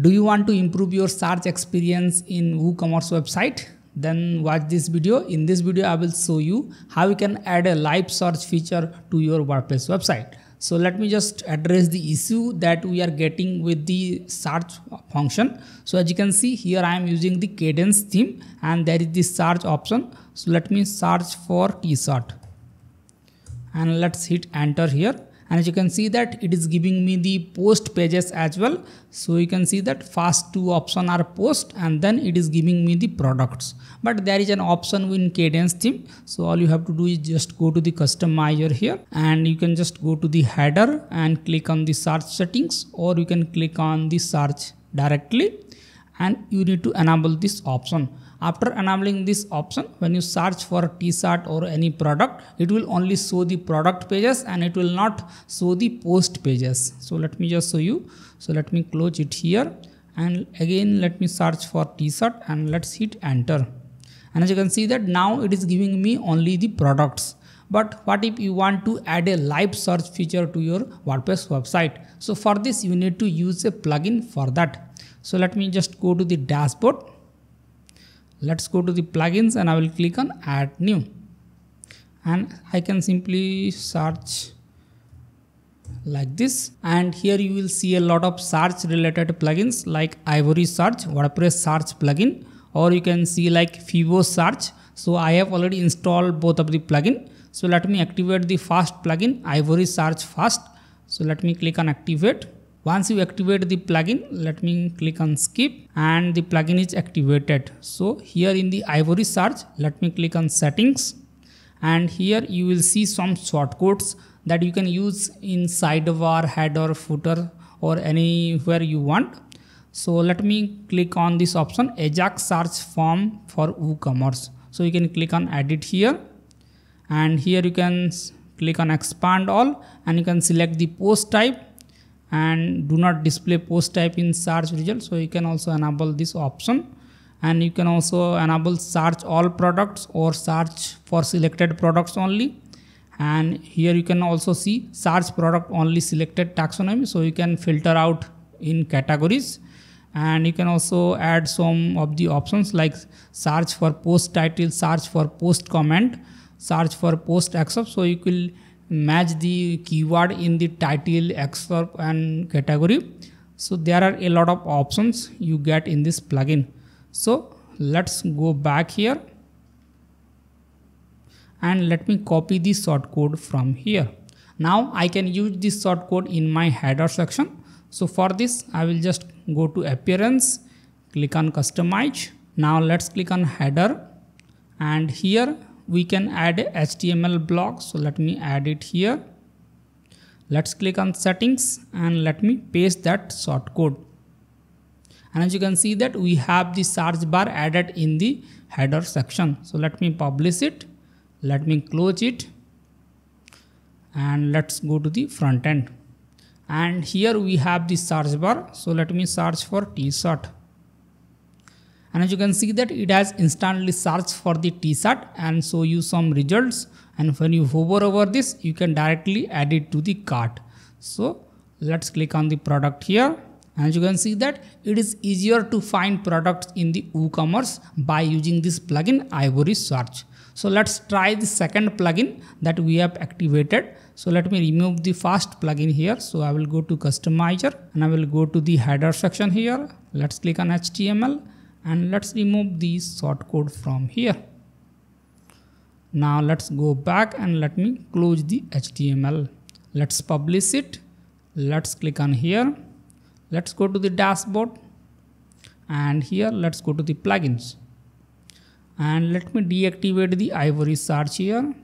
Do you want to improve your search experience in WooCommerce website? Then watch this video. In this video, I will show you how you can add a live search feature to your WordPress website. So let me just address the issue that we are getting with the search function. So as you can see here, I am using the Kadence theme and there is the search option. So let me search for t-shirt and let's hit enter here and as you can see that it is giving me the post pages as well. So you can see that first two option are post and then it is giving me the products. But there is an option in kadence theme. So all you have to do is just go to the customizer here and you can just go to the header and click on the search settings or you can click on the search directly. And you need to enable this option after enabling this option, when you search for t-shirt or any product, it will only show the product pages and it will not show the post pages. So let me just show you. So let me close it here and again let me search for t-shirt and let's hit enter. And as you can see that now it is giving me only the products. But what if you want to add a live search feature to your WordPress website? So for this you need to use a plugin for that. So let me just go to the dashboard let's go to the plugins and I will click on add new. And I can simply search like this. And here you will see a lot of search related plugins like ivory search wordpress search plugin or you can see like fibo search. So i have already installed both of the plugin. So let me activate the first plugin ivory search first. So let me click on activate once you activate the plugin, let me click on skip and the plugin is activated. So here in the Ivory search, let me click on settings and here you will see some shortcuts that you can use in sidebar, header, footer or anywhere you want. So let me click on this option Ajax search form for WooCommerce. So you can click on edit here and here you can click on expand all and you can select the post type and do not display post type in search result. So you can also enable this option. And you can also enable search all products or search for selected products only. And here you can also see search product only selected taxonomy. So you can filter out in categories. And you can also add some of the options like search for post title search for post comment search for post excerpt so you will match the keyword in the title excerpt and category. So there are a lot of options you get in this plugin. So let's go back here. And let me copy the shortcode from here. Now i can use this shortcode in my header section. So for this i will just go to appearance click on customize. Now let's click on header. And here we can add HTML block. So let me add it here. Let's click on settings and let me paste that shortcode. And as you can see that we have the search bar added in the header section. So let me publish it. Let me close it. And let's go to the front end. And here we have the search bar. So let me search for t-shirt and as you can see that it has instantly searched for the t-shirt and show you some results and when you hover over this you can directly add it to the cart so let's click on the product here and as you can see that it is easier to find products in the WooCommerce by using this plugin Ivory Search. So let's try the second plugin that we have activated. So let me remove the first plugin here. So I will go to customizer and I will go to the header section here. Let's click on HTML and let's remove the shortcode from here. Now let's go back and let me close the HTML let's publish it. Let's click on here. Let's go to the dashboard. And here let's go to the plugins. And let me deactivate the ivory search here.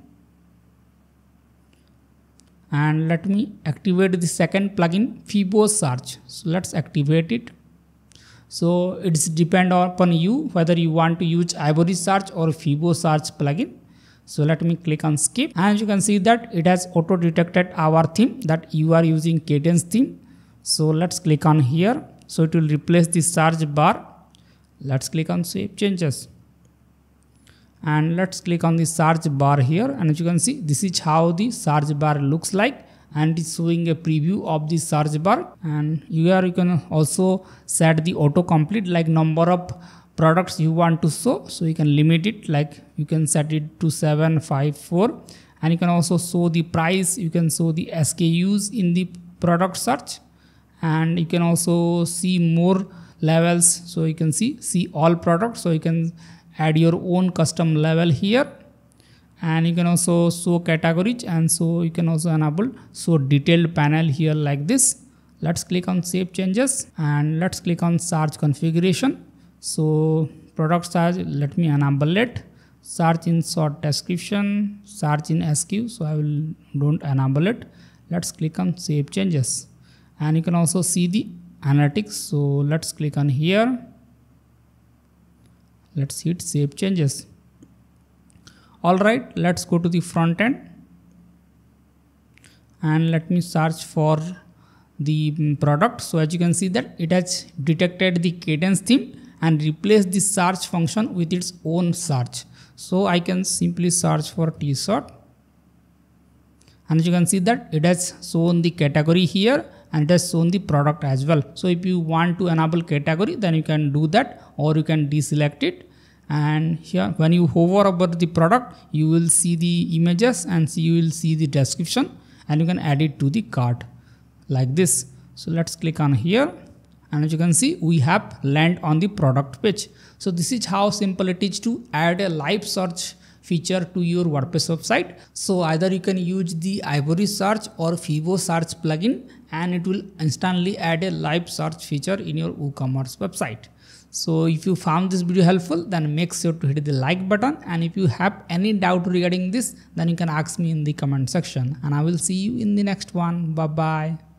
And let me activate the second plugin Fibo search. So let's activate it so it's depend upon you whether you want to use Ivory Search or Fibo Search plugin. So let me click on skip and you can see that it has auto detected our theme that you are using Kadence theme. So let's click on here. So it will replace the search bar. Let's click on save changes. And let's click on the search bar here and as you can see this is how the search bar looks like and it's showing a preview of the search bar. And here you can also set the autocomplete like number of products you want to show. So you can limit it like you can set it to 754 and you can also show the price. You can show the SKUs in the product search. And you can also see more levels. So you can see see all products. So you can add your own custom level here and you can also show categories and so you can also enable show detailed panel here like this. Let's click on save changes and let's click on search configuration. So product search let me enable it. Search in short description search in SKU so I will don't enable it. Let's click on save changes. And you can also see the analytics so let's click on here. Let's hit save changes all right let's go to the front end. And let me search for the product. So as you can see that it has detected the Kadence theme and replaced the search function with its own search. So i can simply search for t-shirt. And as you can see that it has shown the category here and it has shown the product as well. So if you want to enable category then you can do that or you can deselect it and here when you hover over the product you will see the images and you will see the description and you can add it to the cart like this so let's click on here and as you can see we have land on the product page so this is how simple it is to add a live search feature to your WordPress website. So either you can use the Ivory search or Fibo search plugin and it will instantly add a live search feature in your WooCommerce website. So if you found this video helpful then make sure to hit the like button and if you have any doubt regarding this then you can ask me in the comment section and I will see you in the next one. Bye bye.